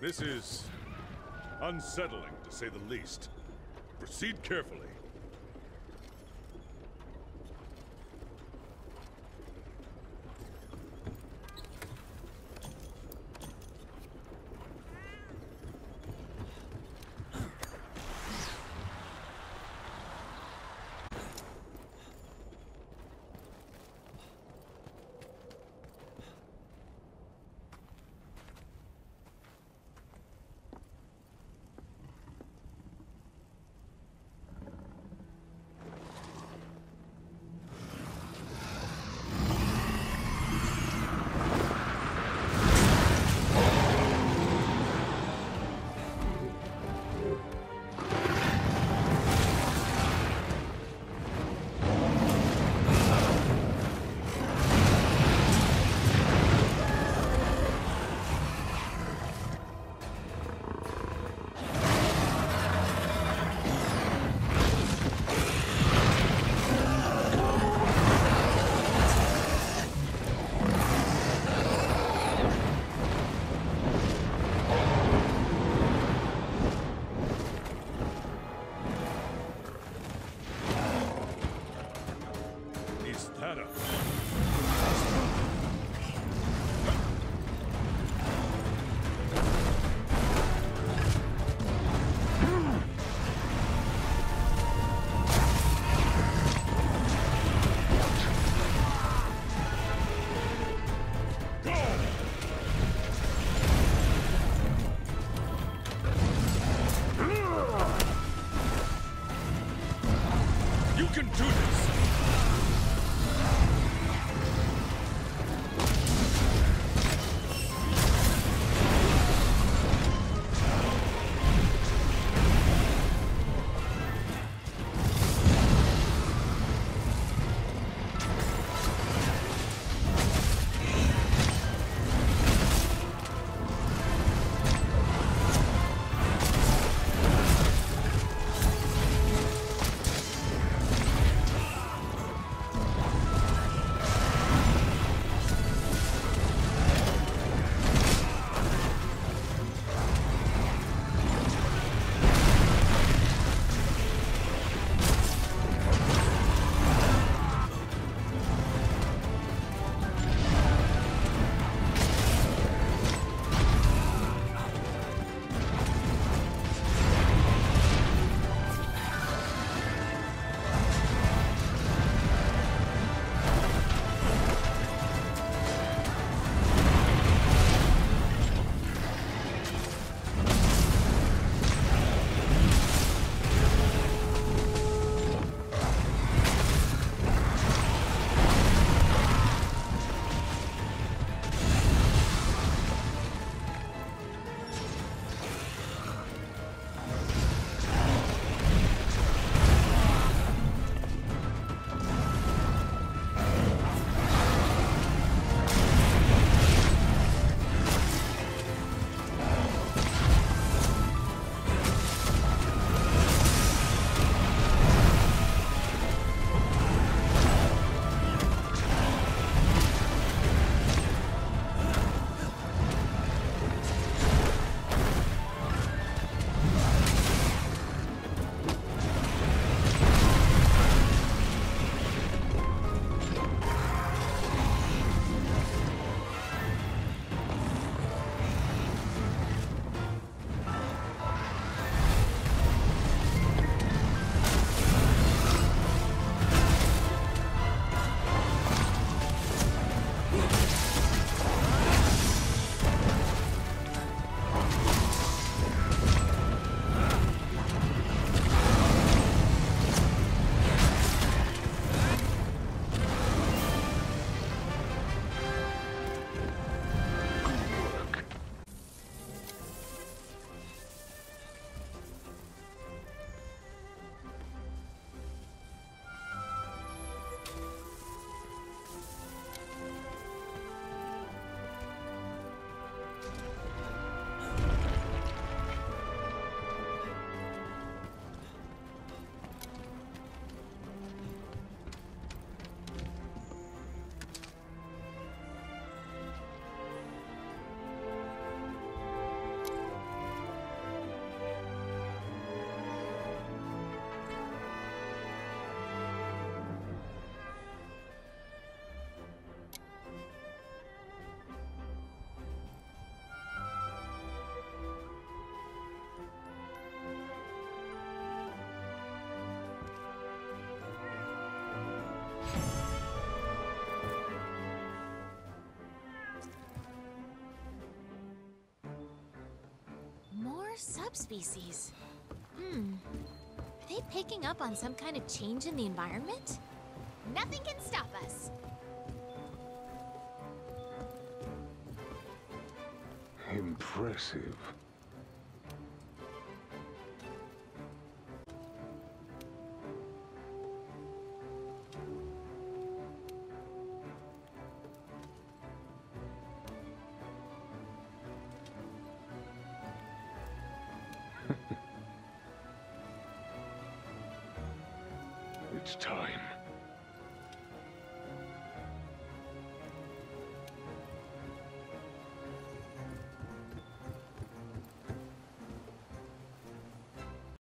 This is unsettling, to say the least. Proceed carefully. do this. More subspecies. Hmm. Are they picking up on some kind of change in the environment? Nothing can stop us. Impressive. It's time.